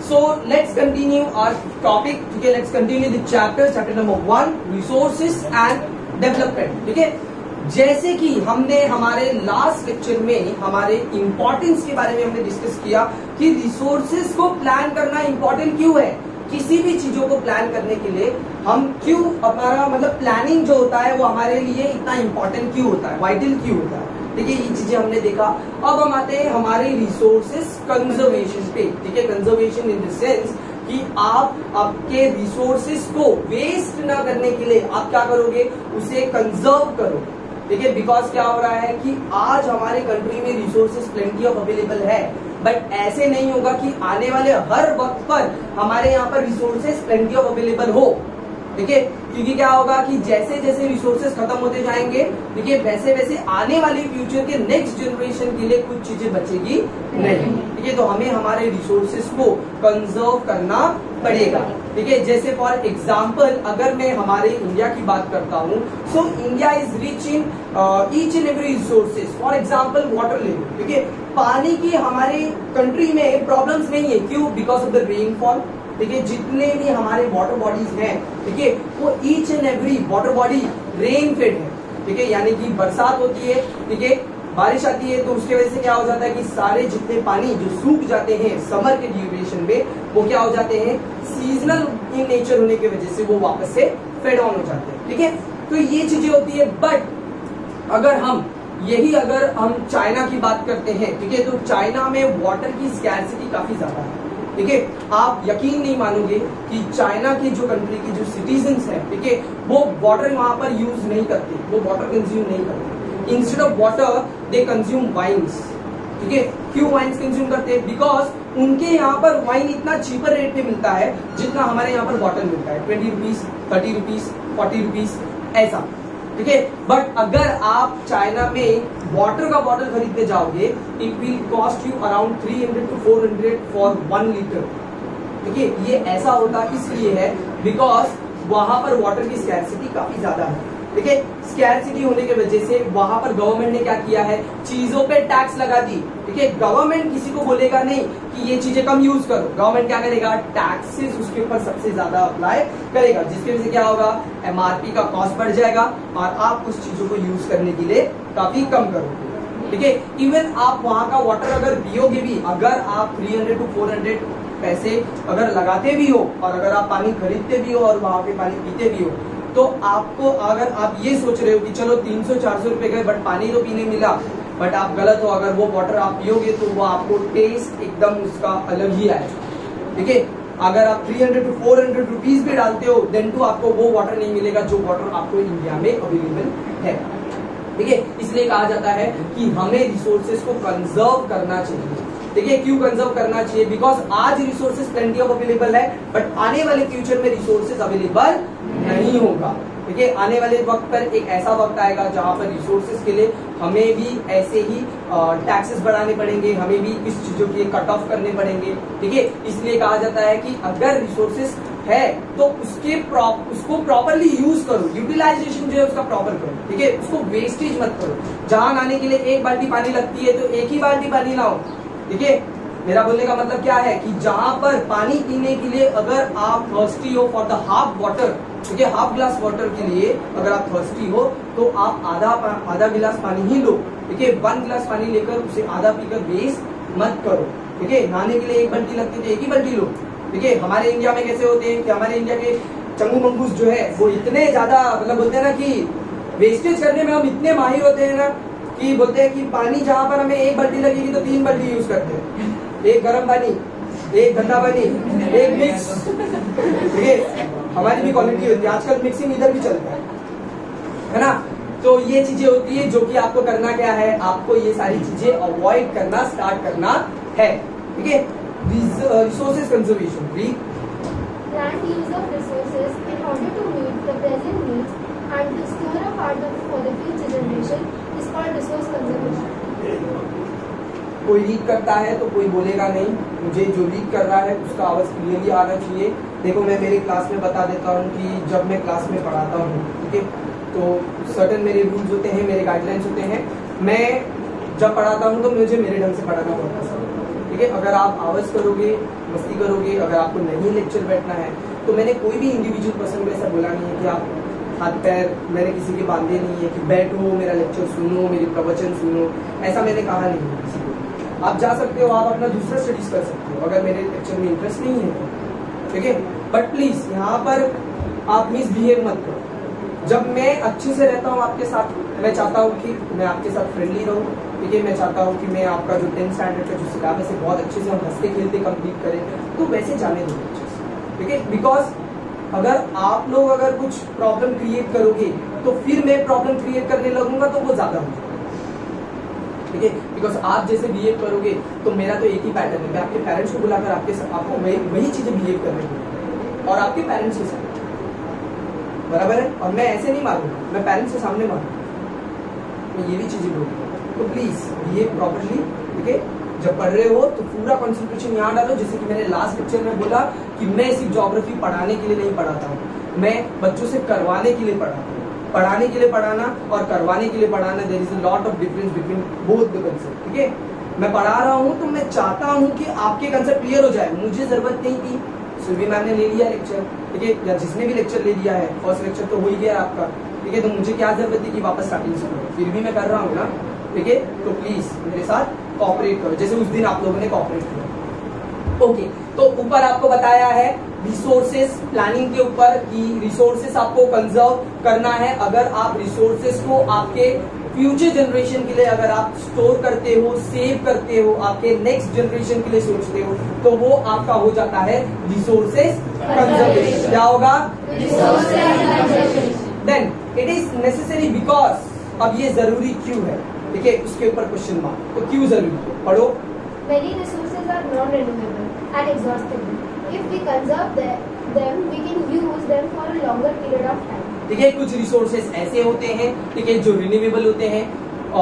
so, let's continue our topic. है let's continue the chapter chapter number one, resources and development. ठीक है जैसे कि हमने हमारे लास्ट लेक्चर में हमारे इंपॉर्टेंस के बारे में हमने डिस्कस किया कि रिसोर्सेज को प्लान करना इंपॉर्टेंट क्यों है? किसी भी चीज़ों को प्लान करने के लिए हम क्यों हमारा मतलब प्लानिंग जो होता है वो हमारे लिए इतना इंपॉर्टेंट क्यों होता है? वाइटल क्यों होता है? ठीक है ये चीज़ें हमने देखा। अब हम आते हैं हमारे रिसोर्सेस कंजर्वेशन पे। ठीक है कंजर्वेशन इन द सेंस कि आप आपके रिसोर्सेस को वेस्ट ना करने के लिए आप क्या करोगे? उसे कंजर्व करो ठीक है बिकॉज़ क्या हो रहा है कि आज हमारे कंट्री में रिसोर्सेज प्लेंटी ऑफ़ अवेलेबल है। बट ऐसे नहीं होगा कि आने वाले हर वक्त पर हमारे यहाँ पर रिसोर्सेज प्लेंटी ऑफ़ अवेलेबल हो। ठीक है क्योंकि क्या होगा कि जैसे जैसे रिसोर्सेज खत्म होते जाएँगे ठीक है वैसे वैसे आने वाले फ्यूचर के नेक्स्ट जनरेशन के लिए कुछ चीज़ें बचेगी नहीं। ठीक है तो हमें हमारे रिसोर्सेज को कंजर्व करना पड़ेगा। ठीक है जैसे फॉर एग्ज़ाम्पल अगर मैं हमारे इंडिया की बात करता हूँ so India is rich in each and every resources for example water level ठीक है पानी की हमारे कंट्री में प्रॉब्लम्स नहीं है। क्यों? बिकॉज़ ऑफ़ द रेनफॉल है जितने भी हमारे वाटर बॉडीज हैं ठीक है वो each and every water body rain fed है। ठीक है यानी कि बरसात होती है ठीक है बारिश आती है तो उसके वजह से क्या हो जाता है कि सारे जितने पानी जो सूख जाते हैं समर के ड्यूरेशन में, वो क्या हो जाते हैं सीजनल इन नेचर होने की वजह से वो वापस से फेड ऑन हो जाते हैं। ठीक है? तो ये चीज़ें होती है बट अगर हम, यही अगर हम चाइना की बात करते हैं, ठीक है तो चाइना में वाटर की स्कैरसिटी काफ़ी ज़्यादा है। ठीक है आप यकीन नहीं मानोगे कि चाइना की जो कंट्री की जो सिटीजन हैं ठीक है वो वाटर वहाँ पर यूज़ नहीं करते, वो वाटर कंज्यूम नहीं करते। Instead of water they consume wines ठीक है क्यों वाइन्स कंज्यूम करते? हैं बिकॉज़ उनके यहाँ पर वाइन इतना चीपर रेट पे मिलता है, जितना हमारे यहाँ पर वाटर मिलता है। Twenty rupees thirty rupees forty rupees ऐसा। ठीक है? बट अगर आप चाइना में वाटर का बॉटल खरीदने जाओगे it will cost you around 300 to 400 for one litre ठीक है? ये ऐसा होता इसलिए है बिकॉज़ वहाँ पर वाटर की स्कैरसिटी काफ़ी ज़्यादा है। है स्कैरसिटी होने की वजह से वहाँ पर गवर्नमेंट ने क्या किया है? चीज़ों पे टैक्स लगा दी। ठीक है गवर्नमेंट किसी को बोलेगा नहीं कि ये चीज़ें कम यूज़ करो। गवर्नमेंट क्या करेगा? टैक्सेस उसके ऊपर सबसे ज़्यादा अप्लाई करेगा, जिसकी वजह से क्या होगा? एमआरपी का कॉस्ट बढ़ जाएगा और आप उस चीज़ों को यूज़ करने के लिए काफ़ी कम करोगे। ठीक है इवन आप वहाँ का वाटर अगर पियोगे भी, अगर आप 300 टू 400 पैसे अगर लगाते भी हो और अगर आप पानी खरीदते भी हो और वहाँ पे पानी पीते भी हो तो आपको अगर आप ये सोच रहे हो कि चलो 300-400 रुपए गए बट पानी तो पीने मिला, बट आप गलत हो, अगर वो वाटर आप पियोगे तो वो आपको टेस्ट एकदम उसका अलग ही आएगा। ठीक है? अगर आप 300 टू 400 रुपीज़ भी डालते हो देन टू आपको वो वाटर नहीं मिलेगा जो वाटर आपको इंडिया में अवेलेबल है। ठीक है? इसलिए कहा जाता है कि हमें रिसोर्सेज को कंजर्व करना चाहिए। देखिए, क्यों कंजर्व करना चाहिए? बिकॉज़ आज रिसोर्सेज प्लेंटी ऑफ़ अवेलेबल है बट आने वाले फ्यूचर में रिसोर्सेज अवेलेबल नहीं होगा। ठीक है आने वाले वक्त पर एक ऐसा वक्त आएगा जहाँ पर रिसोर्सेज के लिए हमें भी ऐसे ही टैक्सेस बढ़ाने पड़ेंगे, हमें भी इस चीज़ों के कट ऑफ़ करने पड़ेंगे। ठीक है इसलिए कहा जाता है कि अगर रिसोर्सेज है तो उसके प्रॉप उसको प्रॉपरली यूज़ करो। यूटिलाइजेशन जो है, उसका प्रॉपर करो। ठीक है उसको वेस्टेज मत करो। जहाँ आने के लिए एक बाल्टी पानी लगती है तो एक ही बाल्टी पानी लाओ। है मेरा बोलने का मतलब क्या है कि जहाँ पर पानी पीने के लिए अगर आप थर्स्टी हो फॉर द हाफ़ वाटर ठीक है हाफ़ ग्लास वाटर के लिए अगर आप थर्स्टी हो तो आप आधा आधा गिलास पानी ही लो। ठीक है वन गिलास पानी लेकर उसे आधा पीकर वेस्ट मत करो। ठीक है नहाने के लिए एक बल्टी लगती है तो एक ही बल्टी लो। ठीक है हमारे इंडिया में कैसे होते हैं कि हमारे इंडिया के चंगू मंगूस जो है, वो इतने ज़्यादा मतलब बोलते हैं ना कि वेस्टेज करने में हम इतने माहिर होते हैं ना कि बोलते हैं कि पानी जहाँ पर हमें एक बाल्टी लगेगी तो तीन बाल्टी यूज़ करते हैं। एक गर्म पानी, एक ठंडा पानी, एक मिक्स है हमारी भी क्वालिटी होती है। आजकल मिक्सिंग इधर भी चलता है। है ना? तो ये चीज़ें होती है जो कि आपको करना क्या है? आपको ये सारी चीज़ें अवॉइड करना स्टार्ट करना है। ठीक है? Resources conservation Planned use of resources in order to meet the present needs and to store a part of for the future generation is called resource conservation. कोई लीक करता है तो कोई बोलेगा नहीं। मुझे जो लीक कर रहा है, उसका आवाज़ क्लियरली आना चाहिए। देखो, मैं मेरे क्लास में बता देता हूँ कि जब मैं क्लास में पढ़ाता हूँ, ठीक है? तो सर्टन मेरे रूल्स होते हैं, मेरे गाइडलाइंस होते हैं। मैं जब पढ़ाता हूँ तो मुझे मेरे ढंग से पढ़ाना पड़ता है, ठीक है? अगर आप आवाज़ करोगे, मस्ती करोगे, अगर आपको नहीं लेक्चर बैठना है तो मैंने कोई भी इंडिविजुअल पर्सन को ऐसा बोला नहीं है कि आप हाथ पैर, मैंने किसी के बांधे नहीं है कि बैठो, मेरा लेक्चर सुनो, मेरे प्रवचन सुनो, ऐसा मैंने कहा नहीं है किसी को। आप जा सकते हो, आप अपना दूसरा स्टडीज़ कर सकते हो, अगर मेरे लेक्चर में इंटरेस्ट नहीं है तो। ठीक है? बट प्लीज़ यहाँ पर आप मिसबिहेव मत करो। जब मैं अच्छे से रहता हूँ आपके साथ, मैं चाहता हूँ कि मैं आपके साथ फ्रेंडली रहूँ। ठीक है? मैं चाहता हूँ कि मैं आपका जो टेंथ स्टैंडर्ड का, जो सिलेबस है, बहुत अच्छे से हम हँसते खेलते कंप्लीट करें। तो वैसे जाने दो ठीक है? बिकॉज़ अगर आप लोग अगर कुछ प्रॉब्लम क्रिएट करोगे तो फिर मैं प्रॉब्लम क्रिएट करने लगूँगा तो वो ज़्यादा हो ठीक है? बिकॉज़ आप जैसे बिहेव करोगे तो मेरा तो एक ही पैटर्न है। मैं आपके पेरेंट्स को बुलाकर आपके आपको वही चीज़ें बिहेव कर रही हूँ और आपके पेरेंट्स के साथ। बराबर है? और मैं ऐसे नहीं मारूँगा मैं पेरेंट्स के सामने मारूँगा मैं ये भी चीज़ें बोलूँगा। तो प्लीज़ बिहेव प्रॉपरली ठीक है? जब पढ़ रहे हो तो पूरा कॉन्सेंट्रेशन यहाँ डालो। जैसे कि मैंने लास्ट लेक्चर में बोला कि मैं सिर्फ़ ज्योग्राफी पढ़ाने के लिए नहीं पढ़ाता हूँ। मैं बच्चों से करवाने के लिए पढ़ाता हूँ। पढ़ाने के लिए पढ़ाना और करवाने के लिए पढ़ाना there is a lot of difference between both the concept ठीक है? मैं पढ़ा रहा हूँ तो मैं चाहता हूँ कि आपके कंसेप्ट क्लियर हो जाए। मुझे ज़रूरत नहीं थी। सुरभि मैम ने ले लिया लेक्चर ठीक है? या जिसने भी लेक्चर ले लिया है फ़र्स्ट लेक्चर तो हो ही गया आपका, ठीक है? तो मुझे क्या ज़रूरत थी कि वापस स्टार्टिंग से फिर भी मैं कर रहा हूँ ना, ठीक है? तो प्लीज़ मेरे साथ कॉपरेट करो। जैसे उस दिन आप लोगों ने कॉपरेट किया। ओके तो ऊपर आपको बताया है रिसोर्सेस प्लानिंग के ऊपर कि रिसोर्सेस आपको कंजर्व करना है। अगर आप रिसोर्सेस को आपके फ्यूचर जनरेशन के लिए अगर आप स्टोर करते हो सेव करते हो आपके नेक्स्ट जनरेशन के लिए सोचते हो तो वो आपका हो जाता है रिसोर्सेस कंजर्वेशन क्या होगा? Then it is necessary because अब ये ज़रूरी क्यों है? ठीक है उसके ऊपर क्वेश्चन मार्क तो क्यों ज़रूरी? है पढ़ो। Many resources are non-renewable and exhaustible. If we conserve them, them, we can use them for a longer period of time. ठीक है कुछ रिसोर्सेस ऐसे होते हैं ठीक है जो रिन्यूएबल होते हैं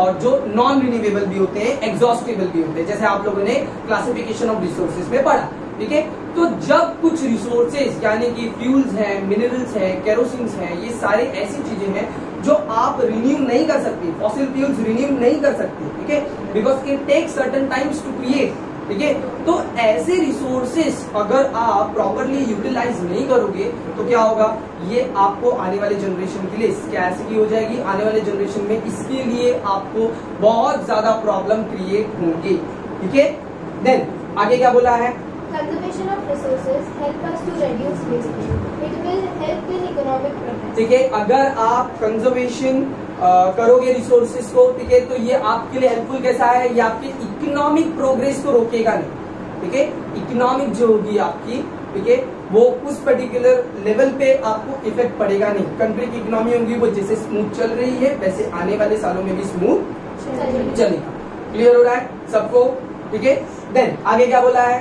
और जो नॉन रिन्यूएबल भी होते हैं एग्जॉस्टेबल भी होते हैं। जैसे आप लोगों ने क्लासिफिकेशन ऑफ़ रिसोर्सेज में पढ़ा ठीक है? तो जब कुछ रिसोर्सेज यानी कि फ्यूल्स हैं मिनरल्स हैं केरोसिन हैं ये सारे ऐसी चीज़ें हैं जो आप रिन्यू नहीं कर सकते फॉसिल फ्यूल्स रिन्यू नहीं कर सकते, ठीक है? Because it take certain times to create ठीक है? तो ऐसे रिसोर्सेस अगर आप प्रॉपरली यूटिलाइज नहीं करोगे तो क्या होगा? ये आपको आने वाले जनरेशन के लिए स्कैसिटी हो जाएगी। आने वाले जनरेशन में इसके लिए आपको बहुत ज़्यादा प्रॉब्लम क्रिएट होंगे, ठीक है? देन आगे क्या बोला है? Conservation of resources help us to reduce wastage. It will help in economic progress. ठीक है अगर आप कंजर्वेशन करोगे रिसोर्सेज को ठीक है तो ये आपके लिए हेल्पफुल कैसा है? ये आपके इकोनॉमिक प्रोग्रेस को रोकेगा नहीं। ठीक है इकोनॉमिक जो होगी आपकी ठीक है वो उस पर्टिकुलर लेवल पे आपको इफ़ेक्ट पड़ेगा नहीं। कंट्री की इकोनॉमी होगी वो जैसे स्मूथ चल रही है वैसे आने वाले सालों में भी स्मूथ चलेगा। क्लियर हो रहा है सबको? ठीक है देन आगे क्या बोला है?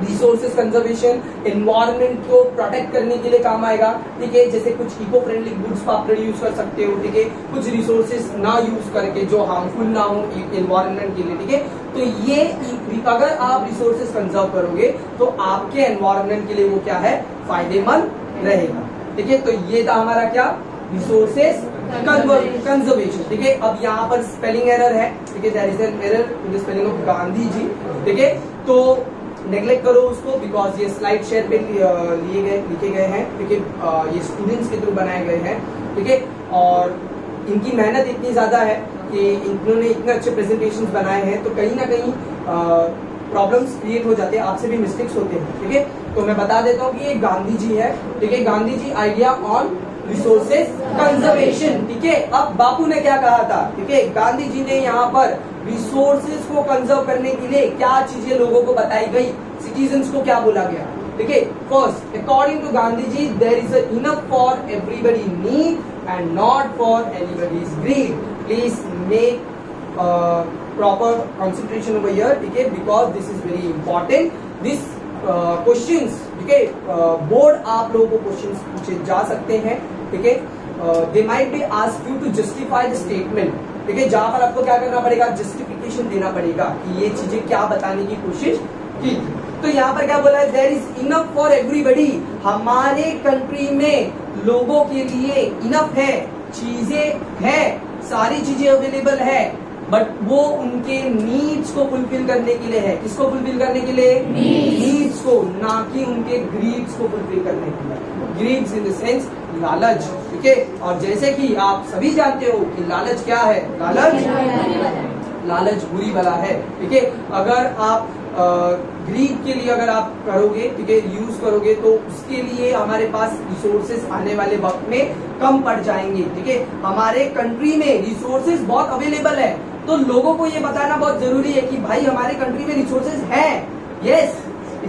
रिसोर्सेज कंजर्वेशन एनवायरनमेंट को प्रोटेक्ट करने के लिए काम आएगा, ठीक है? जैसे कुछ इको फ्रेंडली गुड्स आप यूज़ कर सकते हो, ठीक है? कुछ रिसोर्सेज ना यूज़ करके जो हार्मफुल ना हो एनवायरनमेंट के लिए, ठीक है? तो ये अगर आप रिसोर्सेज कंजर्व करोगे तो आपके एनवायरनमेंट के लिए वो क्या है? फ़ायदेमंद रहेगा, ठीक है? तो ये था हमारा क्या? रिसोर्सेज कंजर्वेशन ठीक है? अब यहाँ पर स्पेलिंग एरर है. ठीक है? There is an error in the spelling of Gandhi ji ठीक है? तो नेग्लेक्ट करो उसको बिकॉज़ ये स्लाइड शेयर पे लिए गए, लिखे गए हैं. ठीक है? ये स्टूडेंट्स के थ्रू बनाए गए हैं. ठीक है? और इनकी मेहनत इतनी ज़्यादा है कि इन्होंने इतने अच्छे प्रेजेंटेशन बनाए हैं तो कहीं ना कहीं प्रॉब्लम्स क्रिएट हो जाते हैं. आपसे भी मिस्टेक्स होते हैं. ठीक है? तो मैं बता देता हूँ कि ये गांधी जी है. ठीक है? Gandhi ji idea on resources conservation ठीक है? अब बापू ने क्या कहा था? ठीक है, गांधी जी ने यहाँ पर रिसोर्सेज को कंजर्व करने के लिए क्या चीज़ें लोगों को बताई गई? सिटीजन को क्या बोला गया? ठीक है first according to Gandhi ji there is enough for everybody need and not for anybody's greed please make proper concentration over here ठीक है? Because this is very important this questions ठीक है बोर्ड आप लोगों को क्वेश्चंस पूछे जा सकते हैं। ठीक है? They might be ask you to justify the statement ठीक है? जहाँ पर आपको क्या करना पड़ेगा? जस्टिफिकेशन देना पड़ेगा कि ये चीज़ें क्या बताने की कोशिश की। तो यहाँ पर क्या बोला है? There is enough for everybody हमारे कंट्री में लोगों के लिए इनफ है। चीज़ें है। सारी चीज़ें अवेलेबल है। बट वो उनके नीड्स को फुलफिल करने के लिए है। किसको फुलफिल करने के लिए? नीड्स को ना कि उनके ग्रीड्स को फुलफिल करने के लिए। ग्रीड्स इन द सेंस लालच ठीक है? और जैसे कि आप सभी जानते हो कि लालच क्या है? लालच? लालच बुरी बला है। ठीक है? अगर आप ग्रीड के लिए अगर आप करोगे ठीक है यूज़ करोगे तो उसके लिए हमारे पास रिसोर्सेज आने वाले वक्त में कम पड़ जाएँगे ठीक है? हमारे कंट्री में रिसोर्सेज बहुत अवेलेबल है। तो लोगों को ये बताना बहुत ज़रूरी है कि भाई हमारे कंट्री में रिसोर्सेज है। यस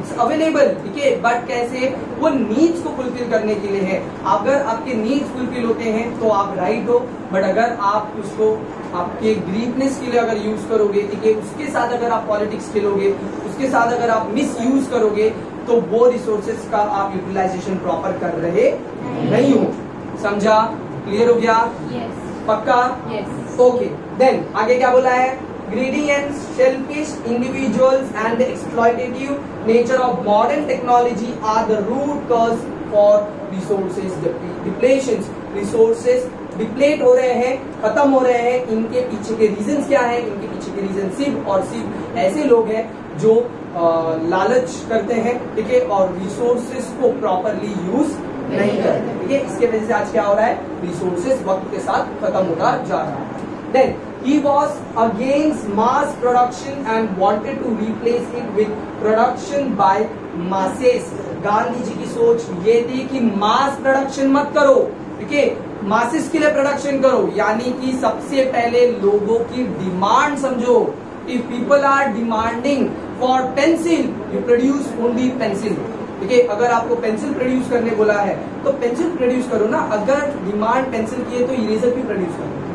इट्स अवेलेबल ठीक है बट कैसे? वो नीड्स को फुलफिल करने के लिए है। अगर आपके नीड्स फुलफिल होते हैं तो आप राइट हो। बट अगर आप उसको आपके ग्रीटनेस के लिए अगर यूज़ करोगे ठीक है? उसके साथ अगर आप पॉलिटिक्स खेलोगे उसके साथ अगर आप मिस यूज़ करोगे तो वो रिसोर्सेस का आप यूटिलाइजेशन प्रॉपर कर रहे नहीं हो। समझा? क्लियर हो गया? Yes. पक्का? Okay Yes. ओके देन आगे क्या बोला है? Greedy and selfish individuals and the exploitative nature of modern technology are the root cause for resources depletions. Resources deplete हो रहे हैं खत्म हो रहे हैं। इनके पीछे के रीजन क्या है? इनके पीछे के रीजन सिर्फ़ और सिर्फ़ ऐसे लोग हैं जो आ, लालच करते हैं ठीक है? और रिसोर्सेस को प्रॉपरली यूज़ नहीं करते ठीक है? इसके वजह से आज क्या हो रहा है? रिसोर्सेस वक्त के साथ खत्म होता जा रहा है। Then he was against mass production and wanted to replace it with production by masses. Gandhi ji की सोच ये थी कि मास प्रोडक्शन मत करो ठीक है मासिस के लिए प्रोडक्शन करो यानी कि सबसे पहले लोगों की डिमांड समझो if people are demanding for pencil you produce only pencil ठीक है अगर आपको पेंसिल प्रोड्यूस करने बोला है तो पेंसिल प्रोड्यूस करो ना अगर डिमांड पेंसिल की है तो इरेजर भी प्रोड्यूस करो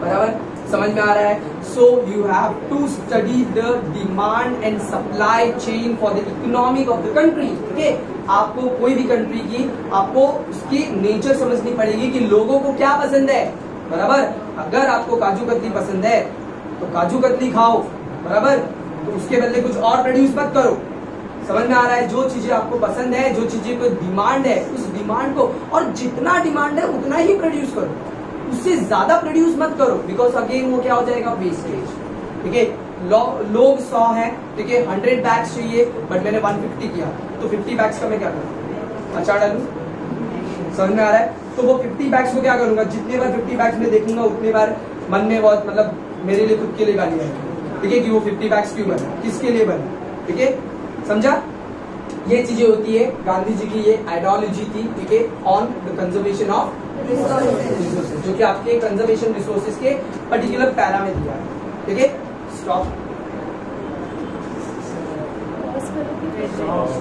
बराबर? समझ में आ रहा है? So you have to study the demand and supply chain for the economic of the country ठीक है आपको कोई भी कंट्री की, आपको उसकी नेचर समझनी पड़ेगी कि लोगों को क्या पसंद है, बराबर? अगर आपको काजू कतली पसंद है तो काजू कतली खाओ, बराबर? तो उसके बदले कुछ और प्रोड्यूस मत करो। समझ में आ रहा है? जो चीज़ें आपको पसंद है, जो चीज़ें को डिमांड है, उस डिमांड को और जितना डिमांड है, उतना ही प्रोड्यूस करो। उससे ज़्यादा प्रोड्यूस मत करो बिकॉज़ अगेन वो क्या हो जाएगा? वेस्टेज ठीक है? लोग सौ है, ठीक है? हंड्रेड बैग्स चाहिए बट मैंने वन फिफ्टी किया। तो फिफ्टी बैग्स का मैं क्या करूँ? अचार डालू? समझ में आ रहा है? तो वो फिफ्टी बैग्स को क्या करूँगा? जितने बार फिफ्टी बैग्स में देखूँगा, उतने बार मन में बहुत मतलब मेरे लिए खुद के लिए गाली आएगी ठीक है कि वो फिफ्टी बैग्स क्यों बने? किसके लिए बने? ठीक है? समझा? ये चीज़ें होती है गांधी जी की, ये आइडियोलॉजी थी, ठीक है? On the conservation of resources जो कि आपके कंजर्वेशन रिसोर्सेज के पर्टिकुलर पैरा में दिया है। ठीक है? Stop Pause